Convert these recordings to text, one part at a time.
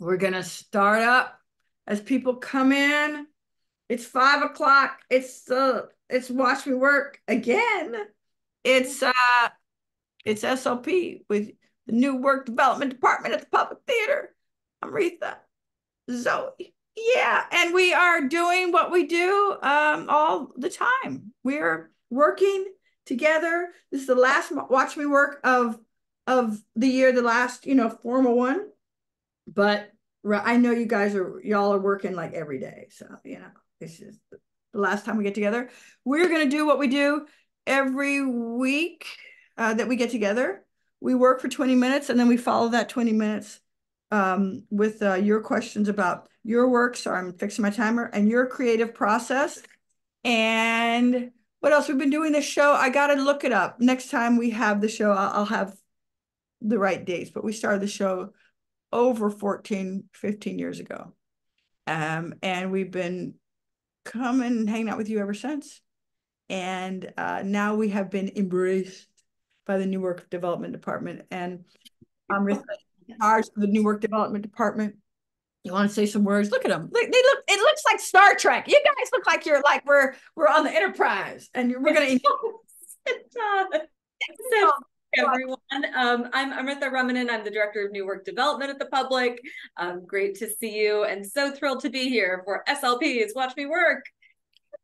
We're gonna start up as people come in. It's five o'clock. It's the it's watch me work again. It's uh it's SLP with the new work development department at the public theater. Amrita. Zoe. Yeah, and we are doing what we do um all the time. We're working together. This is the last watch me work of of the year, the last, you know, formal one but I know you guys are y'all are working like every day. So, you know, this is the last time we get together. We're going to do what we do every week uh, that we get together. We work for 20 minutes and then we follow that 20 minutes um, with uh, your questions about your work. So I'm fixing my timer and your creative process. And what else? We've been doing this show. I got to look it up. Next time we have the show, I'll, I'll have the right dates, but we started the show over 14, 15 years ago. Um, and we've been coming and hanging out with you ever since. And uh, now we have been embraced by the New Work Development Department. And I'm in charge of the New Work Development Department. You want to say some words? Look at them. They look. It looks like Star Trek. You guys look like you're like we're we're on the Enterprise, and we're gonna. it does everyone. Um, I'm Amrita Ramanan. I'm the Director of New Work Development at the Public. Um, great to see you and so thrilled to be here for SLP's Watch Me Work.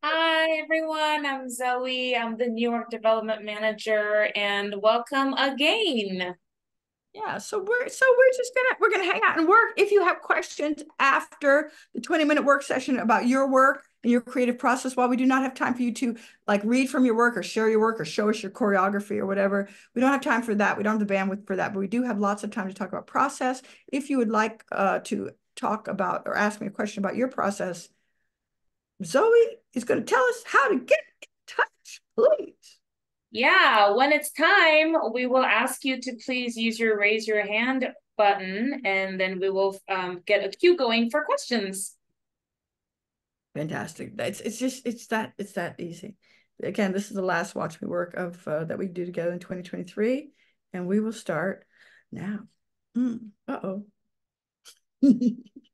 Hi, everyone. I'm Zoe. I'm the New Work Development Manager and welcome again. Yeah, so we're so we're just gonna we're gonna hang out and work. If you have questions after the 20 minute work session about your work, your creative process while we do not have time for you to like read from your work or share your work or show us your choreography or whatever. We don't have time for that. We don't have the bandwidth for that but we do have lots of time to talk about process. If you would like uh, to talk about or ask me a question about your process zoe is going to tell us how to get in touch please. Yeah when it's time we will ask you to please use your raise your hand button and then we will um, get a queue going for questions Fantastic. It's it's just it's that it's that easy. Again, this is the last watch me work of uh, that we do together in 2023, and we will start now. Mm, uh oh.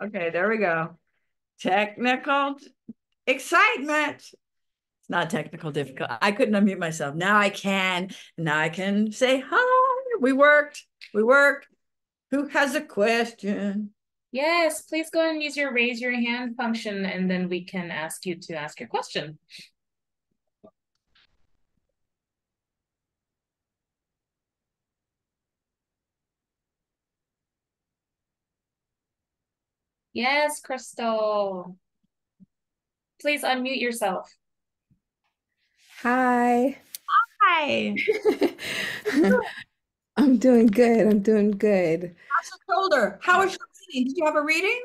Okay, there we go. Technical excitement. It's not technical difficult. I couldn't unmute myself. Now I can. Now I can say hi. We worked. We worked. Who has a question? Yes, please go and use your raise your hand function and then we can ask you to ask your question. Yes, Crystal. Please unmute yourself. Hi. Hi. I'm doing good. I'm doing good. How's your shoulder? How was your reading? Did you have a reading?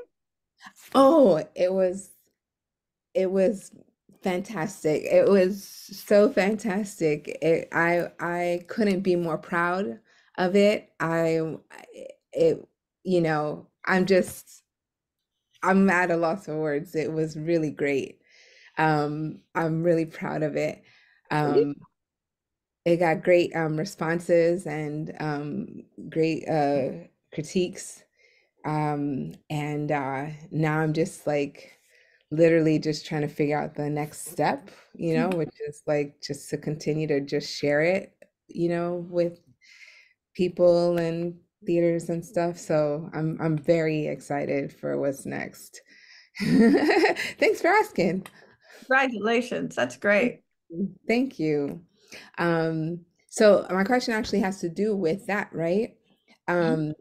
Oh, it was it was fantastic. It was so fantastic. It, I I couldn't be more proud of it. I it you know, I'm just I'm at a loss for words. It was really great. Um, I'm really proud of it. Um, it got great um, responses and um, great uh, critiques. Um, and uh, now I'm just like literally just trying to figure out the next step, you know, which is like just to continue to just share it, you know, with people and theaters and stuff. So I'm I'm very excited for what's next. Thanks for asking. Congratulations. That's great. Thank you. Um, so my question actually has to do with that, right? Um,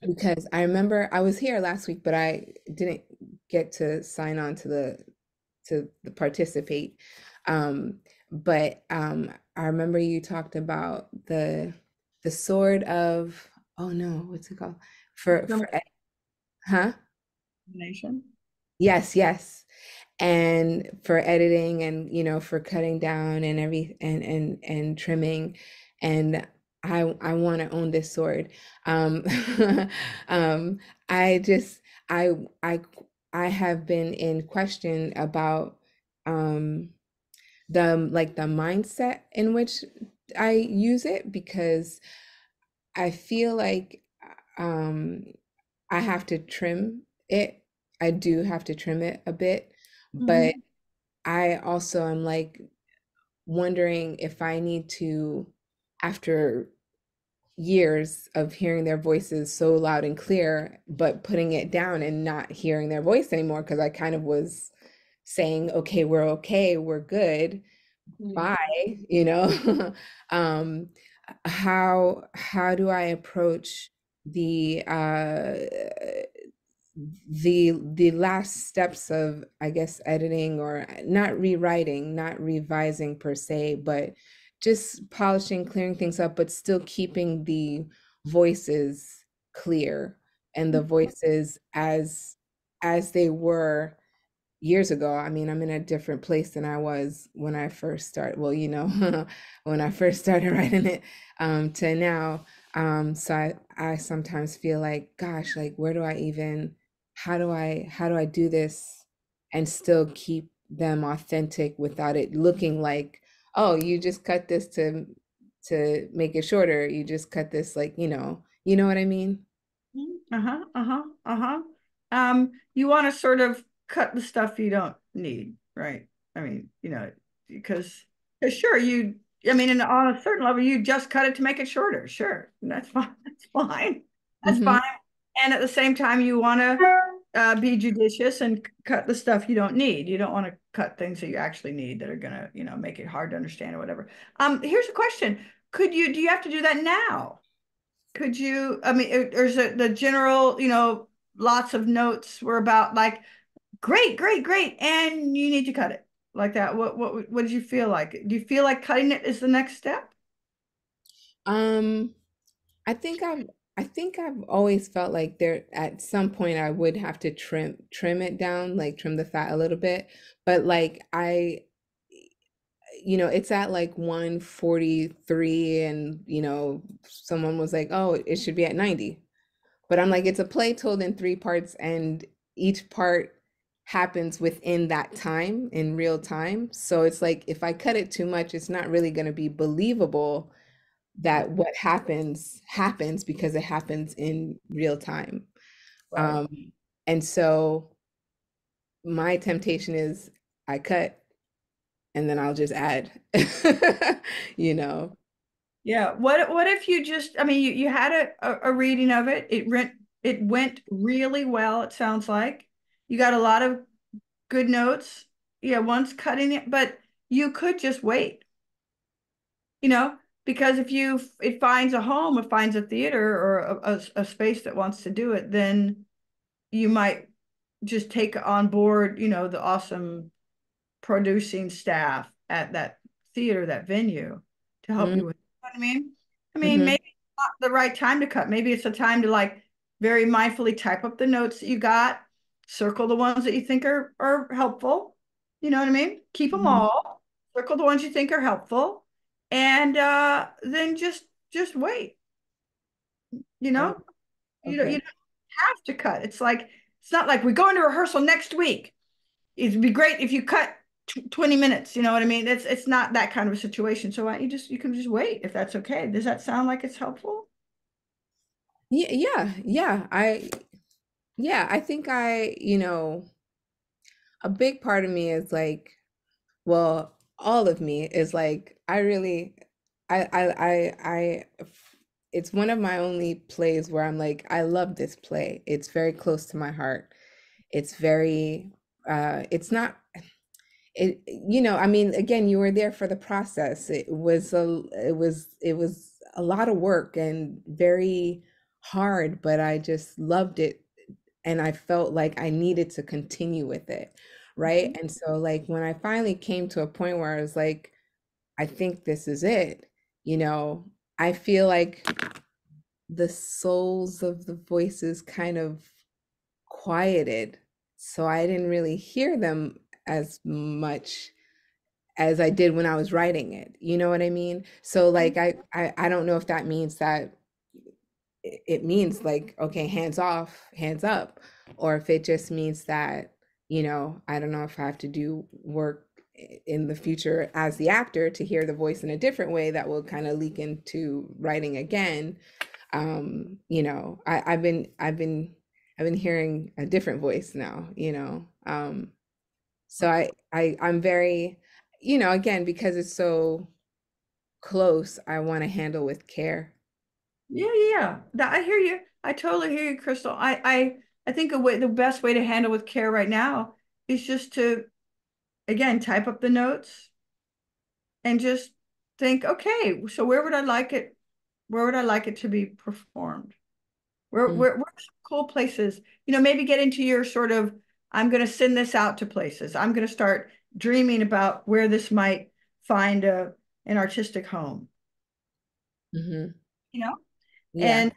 because I remember I was here last week, but I didn't get to sign on to the to the participate. Um, but um, I remember you talked about the the sword of oh no, what's it called? For for huh? Nation. Yes, yes. And for editing and you know for cutting down and every and and and trimming and I I want to own this sword. Um um I just I I I have been in question about um the like the mindset in which I use it because I feel like um I have to trim it. I do have to trim it a bit, but I also am like wondering if I need to, after years of hearing their voices so loud and clear, but putting it down and not hearing their voice anymore, because I kind of was saying, okay, we're okay, we're good, Mm. bye, you know? um, how how do I approach the uh the the last steps of I guess editing or not rewriting, not revising per se, but just polishing, clearing things up, but still keeping the voices clear and the voices as as they were years ago. I mean, I'm in a different place than I was when I first started. Well, you know, when I first started writing it um, to now. Um, so I, I sometimes feel like, gosh, like where do I even, how do I, how do I do this and still keep them authentic without it looking like, oh, you just cut this to to make it shorter. You just cut this like, you know, you know what I mean? Uh-huh. Uh-huh. Uh-huh. Um, you want to sort of cut the stuff you don't need, right? I mean, you know, because sure you I mean, and on a certain level, you just cut it to make it shorter. Sure, that's fine. That's fine. That's Mhm. fine. And at the same time, you want to uh, be judicious and cut the stuff you don't need. You don't want to cut things that you actually need that are gonna, you know, make it hard to understand or whatever. Um, here's a question: Could you? Do you have to do that now? Could you? I mean, or or is it the general? You know, lots of notes were about like, great, great, great, and you need to cut it like that. What what what did you feel like? Do you feel like cutting it is the next step? Um, I think I've I think I've always felt like there at some point I would have to trim trim it down, like trim the fat a little bit. But like I, you know, it's at like 143 and you know, someone was like, "Oh, it should be at 90." But I'm like, it's a play told in three parts and each part happens within that time in real time. So it's like if I cut it too much, it's not really going to be believable that what happens happens because it happens in real time. Right. Um, and so my temptation is I cut and then I'll just add, you know. Yeah. What what if you just I mean you, you had a, a reading of it. It went it went really well, it sounds like. You got a lot of good notes. Yeah, once cutting it, but you could just wait. You know, because if you it finds a home, it finds a theater or a, a, a space that wants to do it, then you might just take on board, you know, the awesome producing staff at that theater, that venue to help Mhm. you with, you know what I mean? I mean, Mhm. maybe it's not the right time to cut. Maybe it's a time to like very mindfully type up the notes that you got, circle the ones that you think are, are helpful. You know what I mean? Keep them Mhm. all, circle the ones you think are helpful, and uh, then just just wait. You know, you don't you don't have to cut. It's like it's not like we go into rehearsal next week. It'd be great if you cut tw 20 minutes. You know what I mean? It's it's not that kind of a situation. So why don't you just you can just wait if that's okay. Does that sound like it's helpful? Yeah, yeah, yeah. I yeah, I think I, you know, a big part of me is like, well, all of me is like, I really, I, I, I, it's one of my only plays where I'm like, I love this play. It's very close to my heart. It's very, uh, it's not, it, you know, I mean, again, you were there for the process. It was a, it was, it was a lot of work and very hard, but I just loved it and I felt like I needed to continue with it, right? Mm-hmm. And so like when I finally came to a point where I was like, I think this is it, you know, I feel like the souls of the voices kind of quieted, so I didn't really hear them as much as I did when I was writing it. You know what I mean? So mm-hmm. like I I, I don't know if that means that it means like okay hands off hands up. Or if it just means that you know i don't know if i have to do work in the future as the actor to hear the voice in a different way that will kind of leak into writing again. Um you know i i've been i've been i've been hearing a different voice now you know? Um so i i i'm very you know again because it's so close i want to handle with care Yeah, yeah, yeah. That I hear you. I totally hear you, Crystal. I I I think a way the best way to handle with care right now is just to again type up the notes and just think, okay, so where would I like it? Where would I like it to be performed? Where Mm. where where are some cool places? You know, maybe get into your sort of I'm going to send this out to places. I'm going to start dreaming about where this might find a an artistic home, hmm you know? Yeah And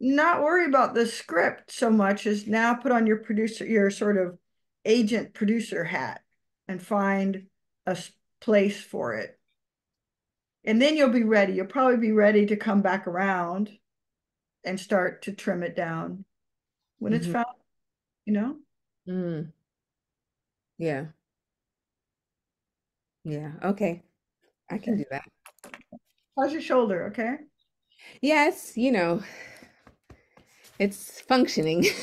not worry about the script so much as now put on your producer, your sort of agent producer hat and find a place for it. And then you'll be ready. You'll probably be ready to come back around and start to trim it down when it's Mhm. found, you know? Mm. Yeah. Yeah. Okay. I can do that. How's your shoulder? Okay. Yes, you know, it's functioning.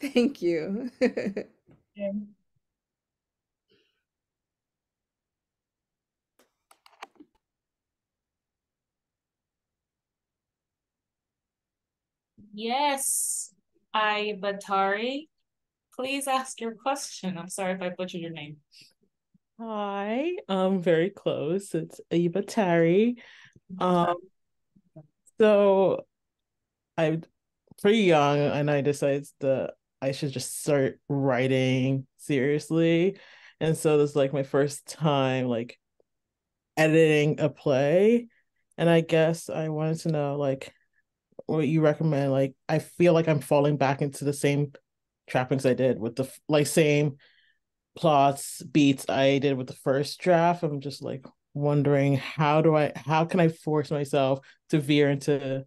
Thank you. Yeah. Yes, I Batari. Please ask your question. I'm sorry if I butchered your name. Hi, I'm very close. It's Eva Terry. Um, so I'm pretty young and I decided that I should just start writing seriously. And so this is like my first time like editing a play. And I guess I wanted to know like what you recommend. Like I feel like I'm falling back into the same trappings I did with the like same plots, beats I did with the first draft. I'm just like wondering how do I how can I force myself to veer into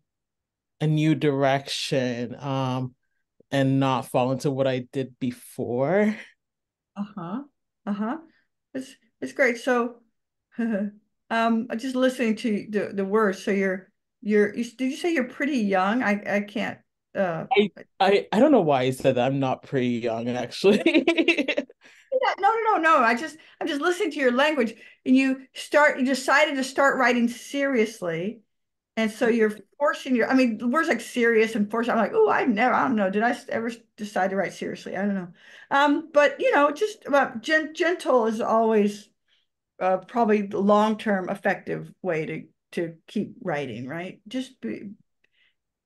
a new direction um and not fall into what I did before. Uh-huh. Uh-huh. It's it's great. So um i just listening to the the words. So you're you're you, did you say you're pretty young? I I can't uh I, I I don't know why I said that. I'm not pretty young, actually. Yeah, no, no, no, no. I just, I'm just listening to your language, and you start, you decided to start writing seriously, and so you're forcing your. I mean, words like serious and force. I'm like, oh, I never, I don't know. Did I ever decide to write seriously? I don't know. Um, but you know, just about gen- gentle is always uh, probably the long-term effective way to to keep writing, right? Just be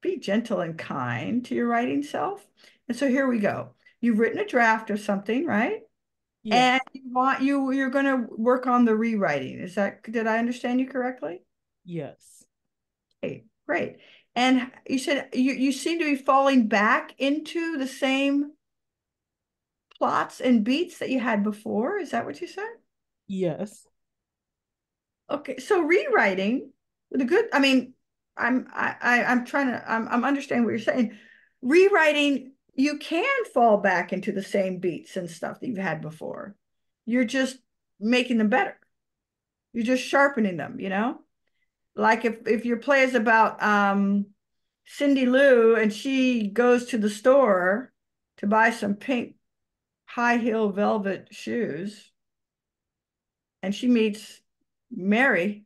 be gentle and kind to your writing self. And so here we go. You've written a draft of something, right? Yeah. And you want you you're going to work on the rewriting. Is that did I understand you correctly? Yes. Okay, great. And you said you you seem to be falling back into the same plots and beats that you had before. Is that what you said? Yes. Okay, so rewriting the good, I mean, I'm I, I I'm trying to I'm I'm understanding what you're saying. Rewriting, you can fall back into the same beats and stuff that you've had before. You're just making them better. You're just sharpening them, you know? Like if if your play is about um Cindy Lou and she goes to the store to buy some pink high heel velvet shoes and she meets Mary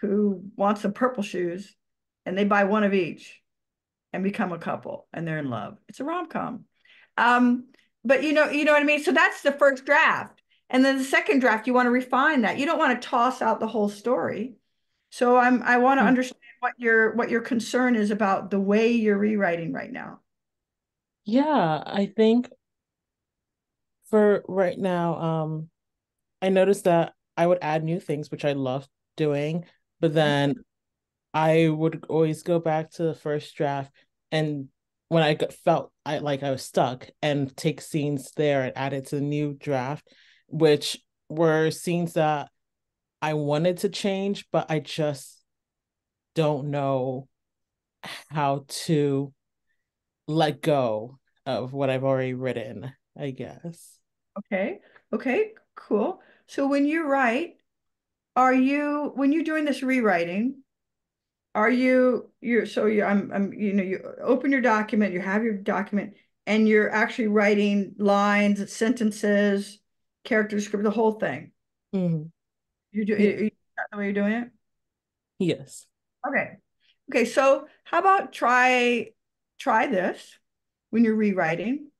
who wants some purple shoes and they buy one of each and become a couple and they're in love. It's a rom-com. Um, but you know, you know what I mean? So that's the first draft. And then the second draft, you want to refine that. You don't want to toss out the whole story. So I'm I want to Hmm. understand what your what your concern is about the way you're rewriting right now. Yeah, I think for right now, um, I noticed that I would add new things, which I love doing, but then I would always go back to the first draft and when I felt I like I was stuck and take scenes there and add it to the new draft, which were scenes that I wanted to change, but I just don't know how to let go of what I've already written, I guess. Okay. Okay, cool. So when you write, are you when you're doing this rewriting, are you you're so you I'm I'm you know you open your document, you have your document, and you're actually writing lines, sentences, character script, the whole thing. Mhm. You do Yeah. you, you, the way you're doing it? Yes. Okay. Okay, so how about try try this when you're rewriting?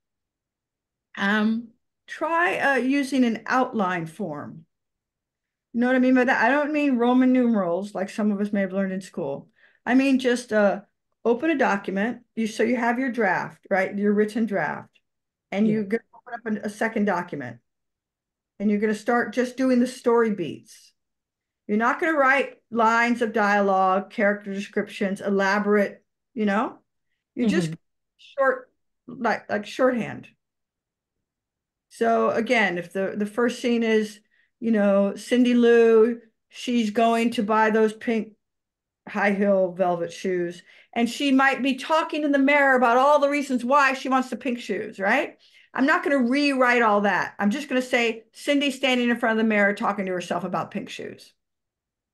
Um, try uh, using an outline form. You know what I mean by that? I don't mean Roman numerals like some of us may have learned in school. I mean just uh, open a document. You so you have your draft, right? Your written draft, and Yeah. you're going to open up a, a second document, and you're going to start just doing the story beats. You're not going to write lines of dialogue, character descriptions, elaborate, you know? You're just short, like like shorthand. So again, if the the first scene is, you know, Cindy Lou, she's going to buy those pink high heel velvet shoes, and she might be talking in the mirror about all the reasons why she wants the pink shoes, right? I'm not going to rewrite all that. I'm just going to say Cindy standing in front of the mirror talking to herself about pink shoes.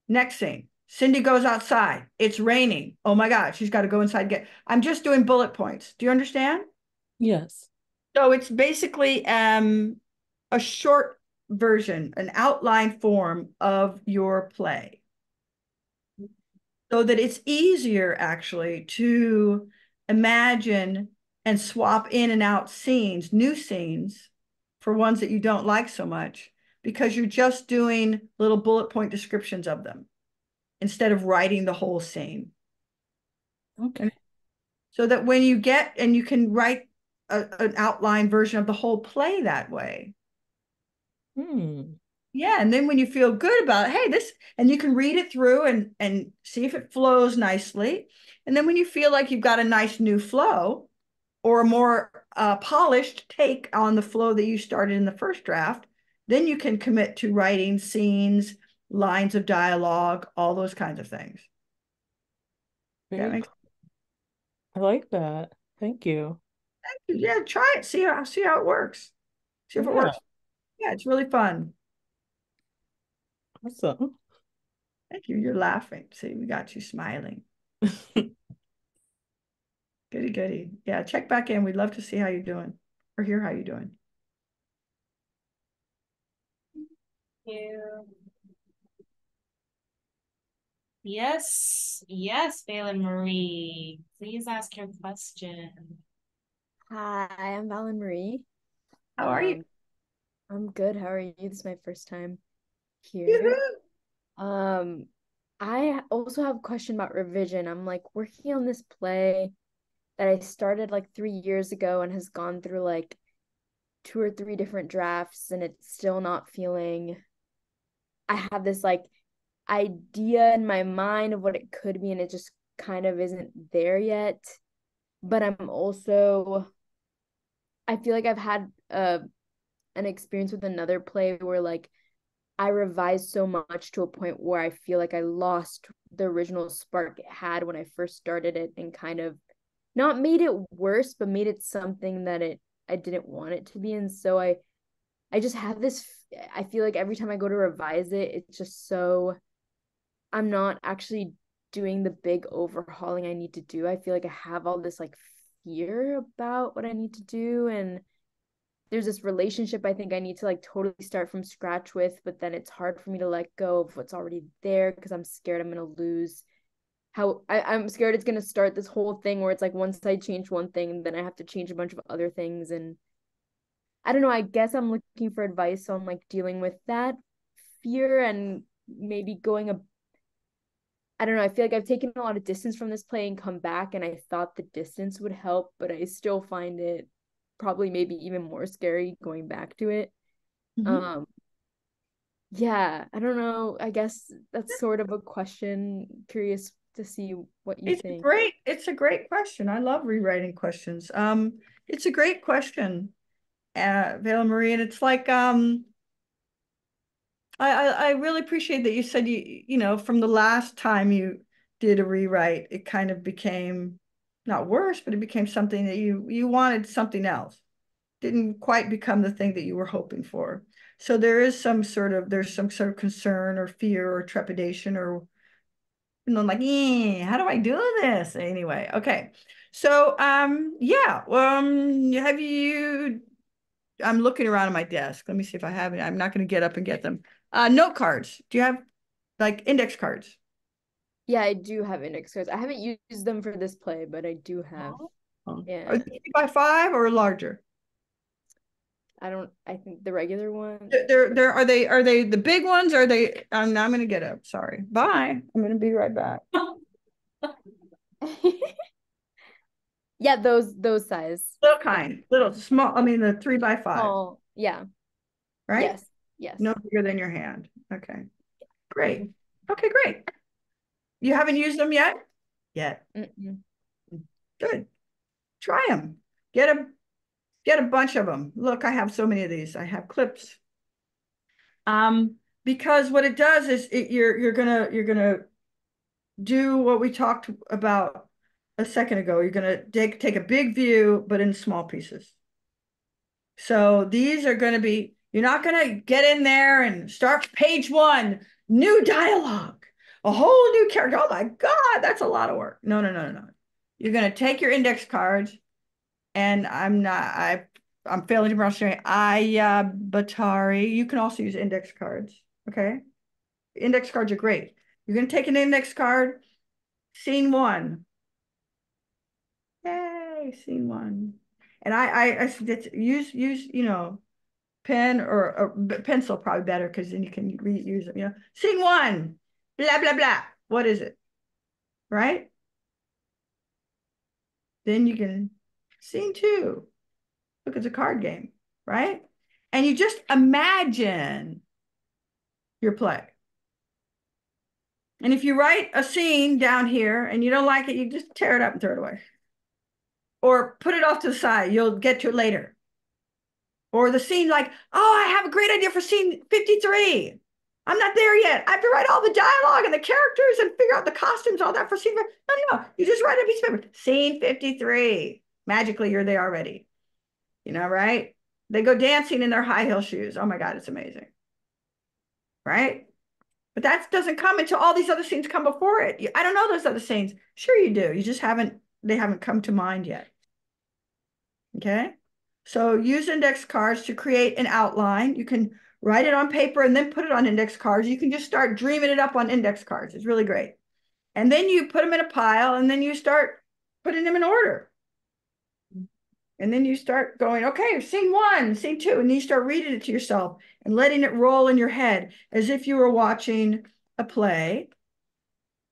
Next scene, Cindy goes outside. It's raining. Oh my God, she's got to go inside get. I'm just doing bullet points. Do you understand? Yes. So it's basically um, a short version, an outline form of your play. So that it's easier actually to imagine and swap in and out scenes, new scenes for ones that you don't like so much, because you're just doing little bullet point descriptions of them instead of writing the whole scene. Okay. So that when you get and you can write a, an outline version of the whole play that way. Hmm. Yeah, and then when you feel good about it, hey, this, and you can read it through and and see if it flows nicely. And then when you feel like you've got a nice new flow or a more uh, polished take on the flow that you started in the first draft, then you can commit to writing scenes, lines of dialogue, all those kinds of things. That Very cool. I like that. Thank you. Thank you. Yeah, try it. See how see how it works. See if it works. Yeah, it's really fun. Awesome. Thank you. You're laughing. See, we got you smiling. Goody, goody. Yeah, check back in. We'd love to see how you're doing or hear how you're doing. you. Yes, yes, Valen Marie. Please ask your question. Hi, I'm Valen Marie. How are you? Um, I'm good. How are you? This is my first time here. Um, I also have a question about revision. I'm like working on this play that I started like three years ago and has gone through like two or three different drafts, and it's still not feeling. I have this like idea in my mind of what it could be, and it just kind of isn't there yet. But I'm also, I feel like I've had uh an experience with another play where like I revised so much to a point where I feel like I lost the original spark it had when I first started it and kind of not made it worse, but made it something that it I didn't want it to be. And so I I just have this I feel like every time I go to revise it, it's just so I'm not actually doing the big overhauling I need to do. I feel like I have all this like fear about what I need to do and there's this relationship I think I need to like totally start from scratch with, but then it's hard for me to let go of what's already there because I'm scared I'm gonna lose how I, I'm scared it's gonna start this whole thing where it's like once I change one thing, then I have to change a bunch of other things and I don't know, I guess I'm looking for advice on like dealing with that fear and maybe going a I don't know, I feel like I've taken a lot of distance from this play and come back and I thought the distance would help, but I still find it probably maybe even more scary going back to it. Mhm. Um yeah, I don't know. I guess that's sort of a question. Curious to see what you It's think. great, it's a great question. I love rewriting questions. Um, it's a great question, uh, Vela Marie, and it's like, um, I, I, I really appreciate that you said you, you know, from the last time you did a rewrite, it kind of became not worse, but it became something that you, you wanted something else. Didn't quite become the thing that you were hoping for. So there is some sort of, there's some sort of concern or fear or trepidation or and I'm like, yeah, how do I do this? Anyway, okay. So um yeah, um have you I'm looking around at my desk. Let me see if I have it. I'm not gonna get up and get them. Uh note cards. Do you have like index cards? Yeah, I do have index cards. I haven't used them for this play, but I do have. Oh. oh. Yeah. Are they three by five or larger? I don't I think the regular one. They're they're, they're they are they the big ones? Or are they um, I'm I'm gonna get up. Sorry. Bye. I'm gonna be right back. Yeah, those those size. Little kind, little small, I mean the three by five. five, Oh, yeah. right? Yes. Yes. No bigger than your hand. Okay. Great. Okay, great. You haven't used them yet? Yet. Mm-mm. Good. Try them. Get a get a bunch of them. Look, I have so many of these. I have clips. Um, because what it does is it, you're you're gonna you're gonna do what we talked about a second ago. You're gonna take take a big view, but in small pieces. So these are gonna be, you're not gonna get in there and start page one, new dialogue, a whole new character. Oh my God, that's a lot of work. No, no, no, no, no. You're gonna take your index cards, and I'm not, I I'm failing to pronounce name. Aya Batari. You can also use index cards. Okay. Index cards are great. You're gonna take an index card, scene one. Yay, scene one. And I I, I use use, you know, pen or, or pencil probably better because then you can reuse them, you know. Scene one, blah blah blah. What is it? Right? Then you can scene two. Look, it's a card game, right? And you just imagine your play. And if you write a scene down here and you don't like it, you just tear it up and throw it away. Or put it off to the side. You'll get to it later. Or the scene like, oh, I have a great idea for scene 53. I'm not there yet. I have to write all the dialogue and the characters and figure out the costumes, all that for scene. No, no. You just write a piece of paper. Scene 53. Magically, you're there already. You know, right? They go dancing in their high heel shoes. Oh my God, it's amazing. Right? But that doesn't come until all these other scenes come before it. I don't know those other scenes. Sure, you do. You just haven't they haven't come to mind yet. Okay, so use index cards to create an outline. You can write it on paper and then put it on index cards. You can just start dreaming it up on index cards. It's really great. And then you put them in a pile and then you start putting them in order. And then you start going, okay, scene one, scene two, and you start reading it to yourself and letting it roll in your head as if you were watching a play,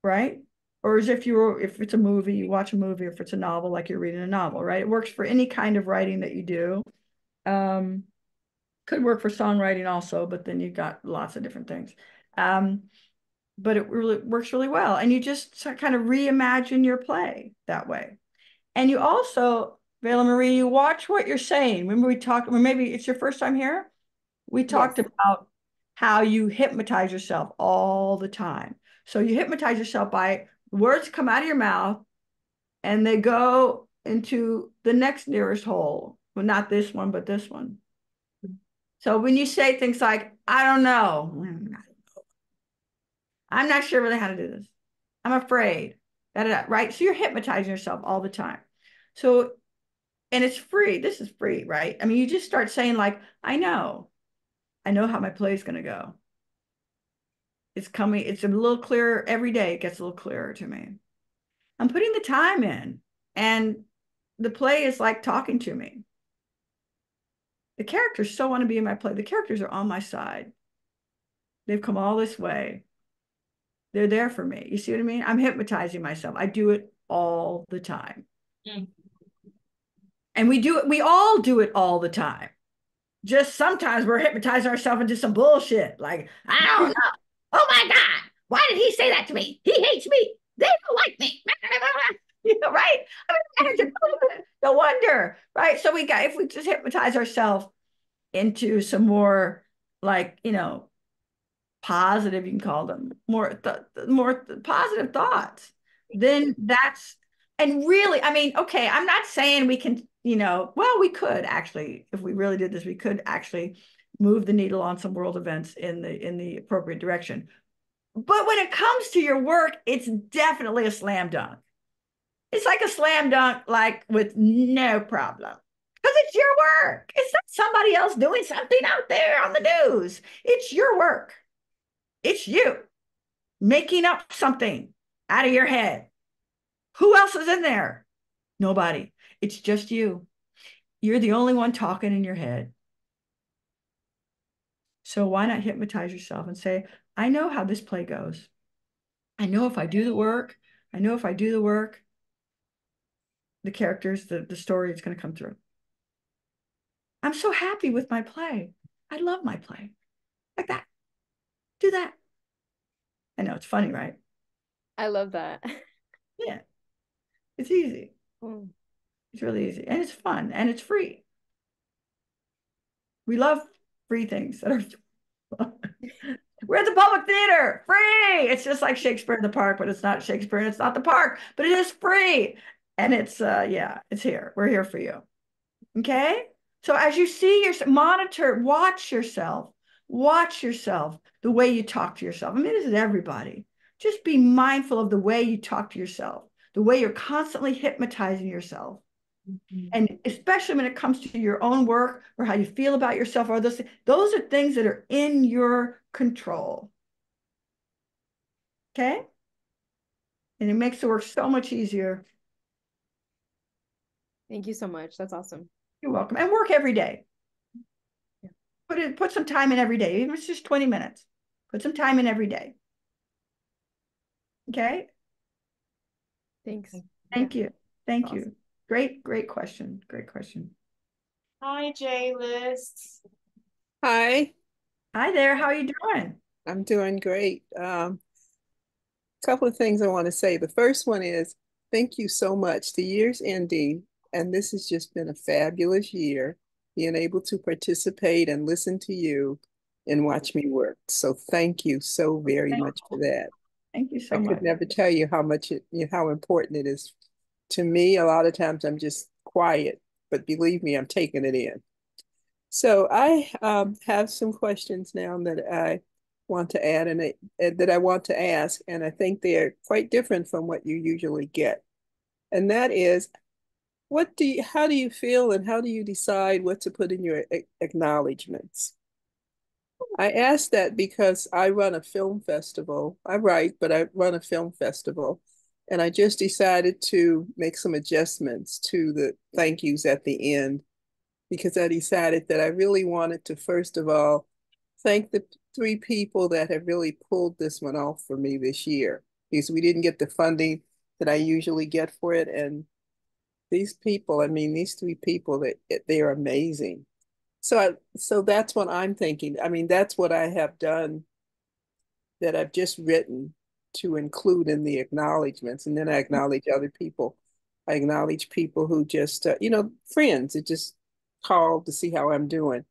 right? Or as if you were, if it's a movie, you watch a movie, or if it's a novel, like you're reading a novel, right? It works for any kind of writing that you do. Um, could work for songwriting also, but then you've got lots of different things. Um, but it really works really well. And you just kind of reimagine your play that way. And you also, Vela Marie, you watch what you're saying. Remember we talked, or maybe it's your first time here? We talked yes. about how you hypnotize yourself all the time. So you hypnotize yourself by words come out of your mouth and they go into the next nearest hole. Well, not this one, but this one. So when you say things like, I don't know, I'm not sure really how to do this. I'm afraid. right? So you're hypnotizing yourself all the time. So, and it's free. This is free, right? I mean, you just start saying, like, I know. I know how my play is going to go. It's coming, it's a little clearer every day. It gets a little clearer to me. I'm putting the time in, and the play is like talking to me. The characters so want to be in my play. The characters are on my side. They've come all this way. They're there for me. You see what I mean? I'm hypnotizing myself. I do it all the time. Mm. And we do it, we all do it all the time. Just sometimes we're hypnotizing ourselves into some bullshit. Like, I don't know. Oh my God. Why did he say that to me? He hates me. They don't like me. right? I mean, no wonder, right? So we got if we just hypnotize ourselves into some more like, you know, positive, you can call them more, th- more th- positive thoughts, then that's, and really, I mean, okay, I'm not saying we can, you know, well, we could actually, if we really did this, we could actually move the needle on some world events in the in the appropriate direction. But when it comes to your work, it's definitely a slam dunk. It's like a slam dunk, like with no problem. Because it's your work. It's not somebody else doing something out there on the news. It's your work. It's you making up something out of your head. Who else is in there? Nobody. It's just you. You're the only one talking in your head. So why not hypnotize yourself and say, I know how this play goes. I know if I do the work, I know if I do the work, the characters, the, the story is going to come through. I'm so happy with my play. I love my play. Like that do that. I know it's funny, right? I love that. Yeah. It's easy. Mm. It's really easy. And it's fun and it's free. We love free things that are We're at the public theater, free. It's just like Shakespeare in the park, but it's not Shakespeare and it's not the park, but it is free. And it's uh yeah, it's here. We're here for you. Okay? So as you see your monitor, watch yourself Watch yourself, the way you talk to yourself. I mean, this is everybody. Just be mindful of the way you talk to yourself, the way you're constantly hypnotizing yourself. Mm-hmm. And especially when it comes to your own work or how you feel about yourself or those, those are things that are in your control. Okay? And it makes the work so much easier. Thank you so much. That's awesome. You're welcome. And work every day. Yeah. Put it, put some time in every day, even if it's just 20 minutes. Put some time in every day. Okay. Thanks. Thank you. Thank awesome. you. Great, great question. Great question. Hi, Jay List. Hi. Hi there. How are you doing? I'm doing great. Um, a couple of things I want to say. The first one is thank you so much. The year's ending, and this has just been a fabulous year being able to participate and listen to you and watch me work. So thank you so very thank much you. for that. Thank you so I much. I could never tell you how much it, you know, how important it is to me. A lot of times I'm just quiet, but believe me, I'm taking it in. So I um, have some questions now that I want to add and I, that I want to ask, and I think they're quite different from what you usually get. and that is, what do you, how do you feel and how do you decide what to put in your acknowledgments? I ask that because I run a film festival. I write, but I run a film festival. And I just decided to make some adjustments to the thank yous at the end because I decided that I really wanted to, first of all, thank the three people that have really pulled this one off for me this year because we didn't get the funding that I usually get for it. And these people, I mean, these three people, that they are amazing. So, I, so that's what I'm thinking. I mean, that's what I have done. That I've just written to include in the acknowledgments, and then I acknowledge other people. I acknowledge people who just, uh, you know, friends. It just called to see how I'm doing.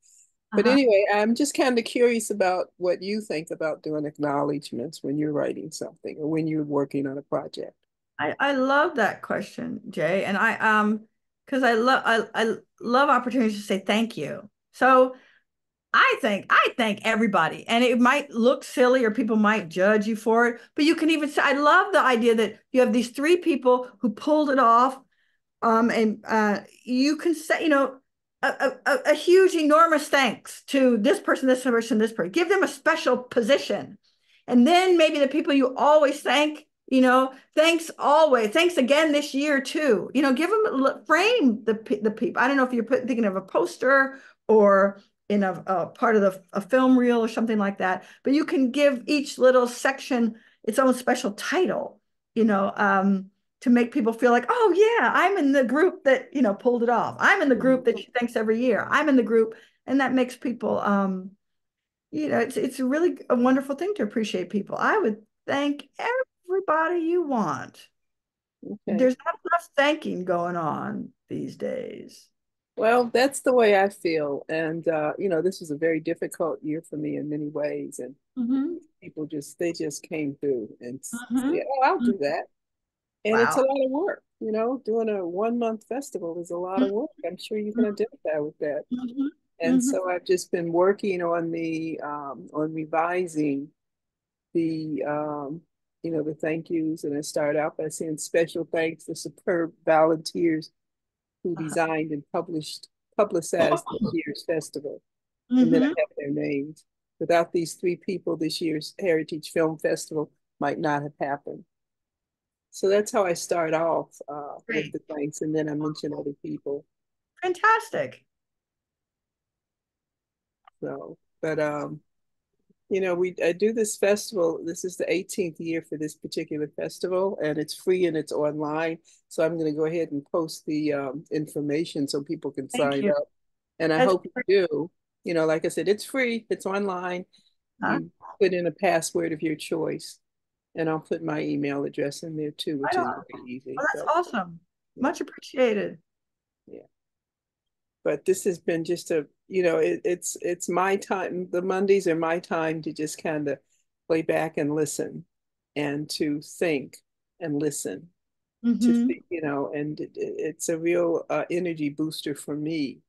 But uh-huh. anyway, I'm just kind of curious about what you think about doing acknowledgments when you're writing something or when you're working on a project. I, I love that question, Jay. And I um because I love I, I love opportunities to say thank you. So I think I thank everybody. And it might look silly or people might judge you for it, but you can even say I love the idea that you have these three people who pulled it off. Um, and uh you can say, you know, a, a, a huge, enormous thanks to this person, this person, this person. Give them a special position. And then maybe the people you always thank, you know, thanks always. Thanks again this year too. You know, give them frame the the people. I don't know if you're put, thinking of a poster or in a, a part of the a film reel or something like that. But you can give each little section its own special title. You know, um, to make people feel like, oh yeah, I'm in the group that you know pulled it off. I'm in the group that she thanks every year. I'm in the group, and that makes people, um, you know, it's it's really a wonderful thing to appreciate people. I would thank everybody you want. Okay. There's not enough thanking going on these days. Well, that's the way I feel, and uh, you know, this was a very difficult year for me in many ways, and mm-hmm. people just they just came through and mm-hmm. said, "Oh, I'll do mm-hmm. that." And wow. it's a lot of work, you know, doing a one month festival is a lot mm-hmm. of work. I'm sure you can mm-hmm. identify with that. Mm-hmm. And so I've just been working on the um, on revising the um, you know the thank yous, and I start out by saying special thanks to superb volunteers who uh-huh. designed and published publicized this year's festival, and then I mm-hmm. have their names. Without these three people, this year's Heritage Film Festival might not have happened. So that's how I start off uh, with the thanks, and then I mention other people. Fantastic. So, but um, you know, we I do this festival. This is the 18th year for this particular festival, and it's free and it's online. So I'm going to go ahead and post the um, information so people can Thank sign you. up. And I That's hope great. you do. You know, like I said, it's free. It's online. Huh? You put in a password of your choice and I'll put my email address in there too, which is very easy. Oh, that's so, awesome. Much appreciated. Yeah. But this has been just a, you know, it, it's it's my time. The Mondays are my time to just kind of lay back and listen, and to think and listen. Mm-hmm. To think, you know, and it, it's a real uh, energy booster for me.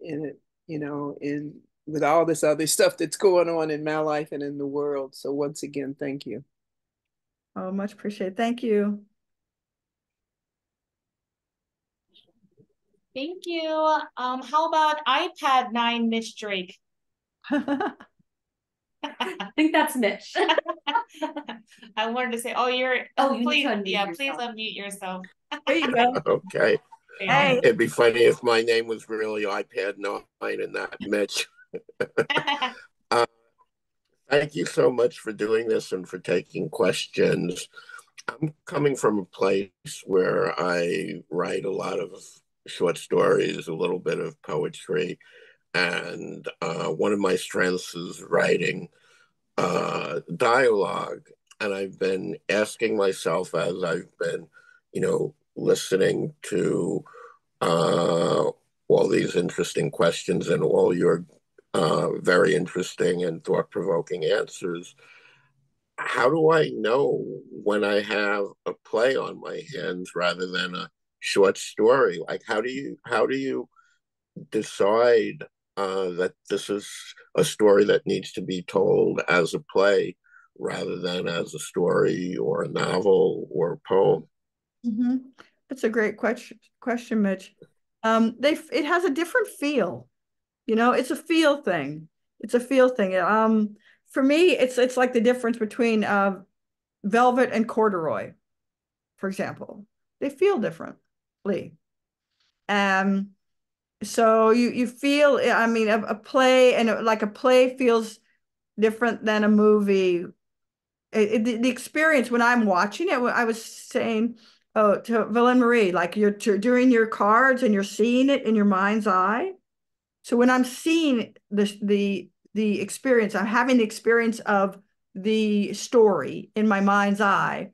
In it, you know, in with all this other stuff that's going on in my life and in the world. So once again, thank you. Oh, much appreciated. Thank you. Thank you. Um, how about iPad 9, Miss Drake? I think that's Mitch. I wanted to say, oh, you're, oh, oh please, yeah, yourself. please unmute yourself. there you go. Okay. Hey. It'd be funny if my name was really iPad 9 and not Mitch. uh, Thank you so much for doing this and for taking questions. I'm coming from a place where I write a lot of short stories, a little bit of poetry, and uh, one of my strengths is writing uh, dialogue. And I've been asking myself as I've been, you know, listening to uh, all these interesting questions and all your uh, very interesting and thought provoking answers. How do I know when I have a play on my hands rather than a short story? Like, how do you how do you decide uh, that this is a story that needs to be told as a play rather than as a story or a novel or a poem? Mm-hmm. It's a great question, question, Mitch. Um, they it has a different feel. You know, it's a feel thing. It's a feel thing. Um, for me, it's it's like the difference between uh, velvet and corduroy, for example. They feel Um, so you you feel. I mean, a, a play and a, like a play feels different than a movie. It, it, the, the experience when I'm watching it, I was saying oh to Valen Marie, like you're doing your cards and you're seeing it in your mind's eye. So when I'm seeing the the the experience, I'm having the experience of the story in my mind's eye.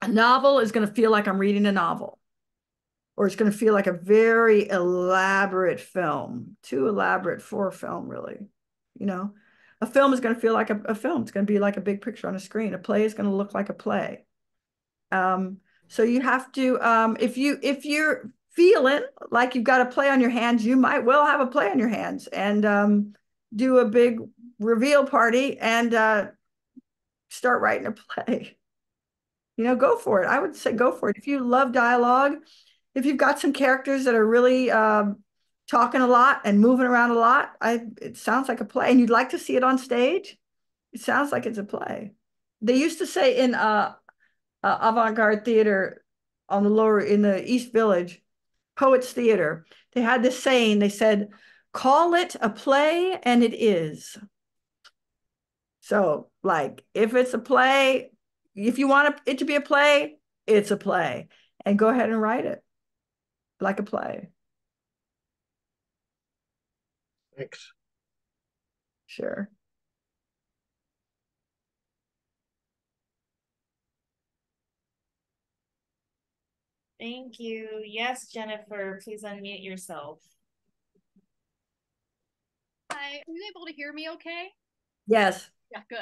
A novel is going to feel like I'm reading a novel, or it's going to feel like a very elaborate film, too elaborate for a film, really. You know, a film is going to feel like a, a film. It's going to be like a big picture on a screen. A play is going to look like a play. Um, so you have to, um, if you if you're feeling like you've got a play on your hands, you might well have a play on your hands and um, do a big reveal party and uh, start writing a play. You know, go for it. I would say go for it. If you love dialogue, if you've got some characters that are really um, talking a lot and moving around a lot, I it sounds like a play, and you'd like to see it on stage. It sounds like it's a play. They used to say in uh, uh, avant-garde theater on the lower in the East Village, Poets Theater. They had this saying. They said, "Call it a play, and it is." So, like, if it's a play, if you want it to be a play, it's a play, and go ahead and write it like a play. Thanks. Sure. Thank you. Yes, Jennifer, please unmute yourself. Hi, are you able to hear me okay? Yes. Yeah, good.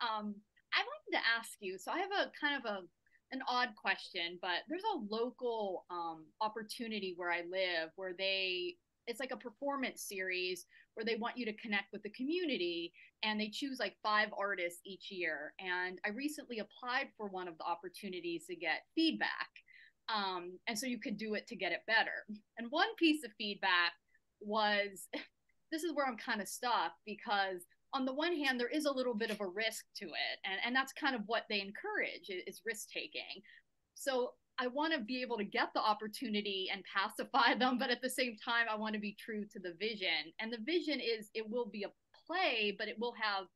Um, I wanted to ask you, so I have a kind of a an odd question, but there's a local um, opportunity where I live where they it's like a performance series where they want you to connect with the community and they choose like five artists each year and i recently applied for one of the opportunities to get feedback um, and so you could do it to get it better. And one piece of feedback was this is where I'm kind of stuck because on the one hand, there is a little bit of a risk to it. And, and that's kind of what they encourage is risk taking. So I want to be able to get the opportunity and pacify them, but at the same time, I want to be true to the vision. And the vision is it will be a play, but it will have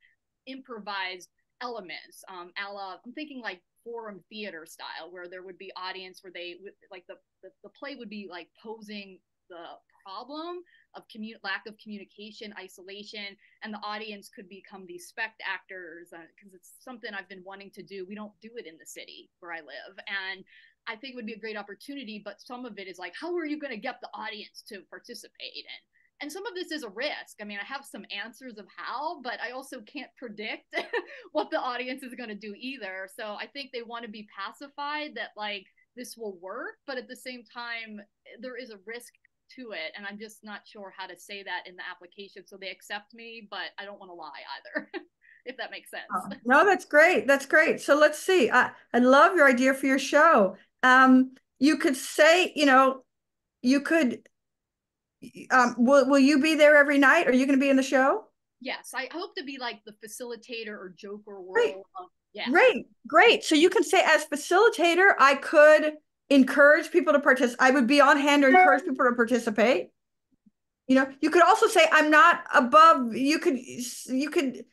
improvised elements. Um, a la, I'm thinking like forum theater style where there would be audience where they would like the, the, the play would be like posing the problem of commu- lack of communication isolation and the audience could become these spect actors because uh, it's something i've been wanting to do we don't do it in the city where i live and i think it would be a great opportunity but some of it is like how are you going to get the audience to participate and and some of this is a risk. I mean, I have some answers of how, but I also can't predict what the audience is going to do either. So I think they want to be pacified that like this will work, but at the same time, there is a risk to it. And I'm just not sure how to say that in the application. So they accept me, but I don't want to lie either. if that makes sense. Oh, no, that's great. That's great. So let's see. I, I love your idea for your show. Um, you could say, you know, you could um, will will you be there every night? Are you going to be in the show? Yes, I hope to be like the facilitator or joker role. Great. Of, yeah. Great, great. So you can say as facilitator, I could encourage people to participate. I would be on hand to encourage people to participate. You know, you could also say I'm not above. You could you could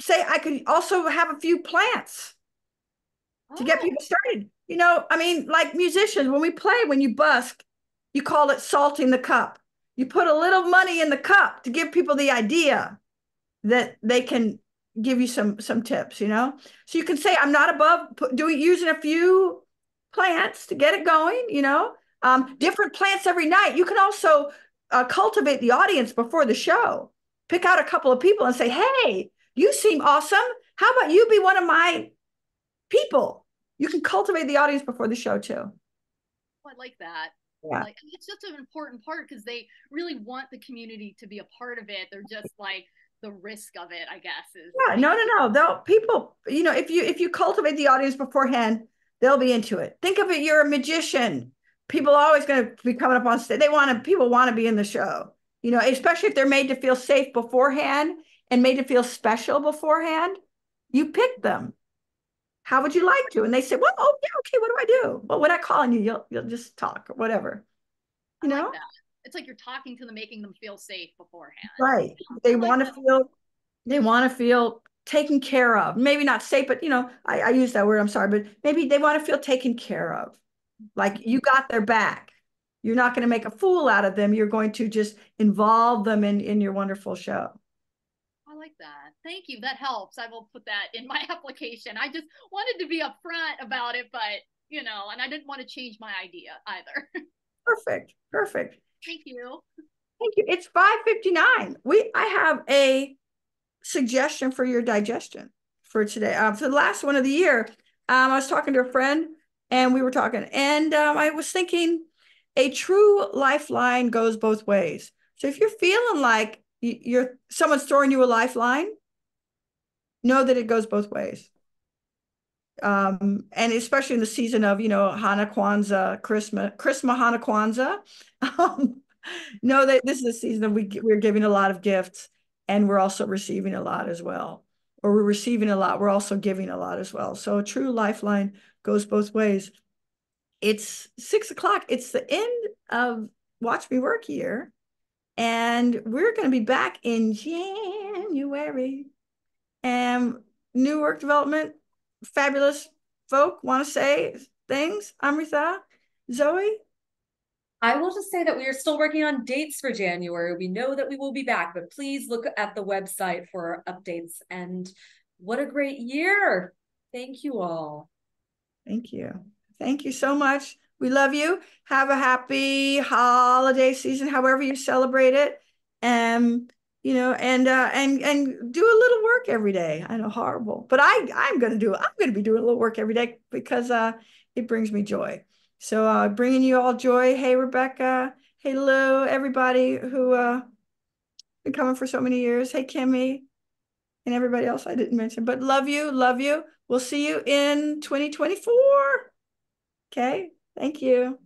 say I could also have a few plants to get oh. people started. You know, I mean, like musicians, when we play, when you busk, you call it salting the cup you put a little money in the cup to give people the idea that they can give you some some tips you know so you can say i'm not above doing using a few plants to get it going you know um, different plants every night you can also uh, cultivate the audience before the show pick out a couple of people and say hey you seem awesome how about you be one of my people you can cultivate the audience before the show too oh, i like that yeah. Like it's just an important part because they really want the community to be a part of it. They're just like the risk of it, I guess. Is yeah, like, no, no, no. They'll people, you know, if you if you cultivate the audience beforehand, they'll be into it. Think of it, you're a magician. people are always going to be coming up on stage. They want to, people want to be in the show, you know, especially if they're made to feel safe beforehand and made to feel special beforehand. You pick them. How would you like to? And they say, well, oh, yeah, okay, what do I do? Well, when I call on you, you'll, you'll just talk or whatever, you know? Like it's like you're talking to them, making them feel safe beforehand. Right. They like want to feel, they want to feel taken care of. Maybe not safe, but you know, I, I use that word, I'm sorry, but maybe they want to feel taken care of. Like you got their back. You're not going to make a fool out of them. You're going to just involve them in, in your wonderful show. I like that. Thank you. That helps. I will put that in my application. I just wanted to be upfront about it, but you know, and I didn't want to change my idea either. Perfect. Perfect. Thank you. Thank you. It's 5:59. We I have a suggestion for your digestion for today. Um, for the last one of the year, um, I was talking to a friend and we were talking, and um, I was thinking a true lifeline goes both ways. So if you're feeling like you're someone's throwing you a lifeline, know that it goes both ways. Um, and especially in the season of, you know, Hana Kwanzaa, Christmas, Christmas, Hana Kwanzaa, um, know that this is a season of we, we're giving a lot of gifts and we're also receiving a lot as well. Or we're receiving a lot, we're also giving a lot as well. So a true lifeline goes both ways. It's six o'clock. It's the end of Watch Me Work here. And we're going to be back in January. And new work development, fabulous folk want to say things. Amrita, Zoe? I will just say that we are still working on dates for January. We know that we will be back, but please look at the website for updates. And what a great year! Thank you all. Thank you. Thank you so much. We love you. Have a happy holiday season, however you celebrate it. And you know, and uh, and and do a little work every day. I know horrible, but I I'm gonna do. I'm gonna be doing a little work every day because uh, it brings me joy. So uh, bringing you all joy. Hey Rebecca. Hey Lou. Everybody who uh been coming for so many years. Hey Kimmy, and everybody else I didn't mention. But love you, love you. We'll see you in 2024. Okay. Thank you.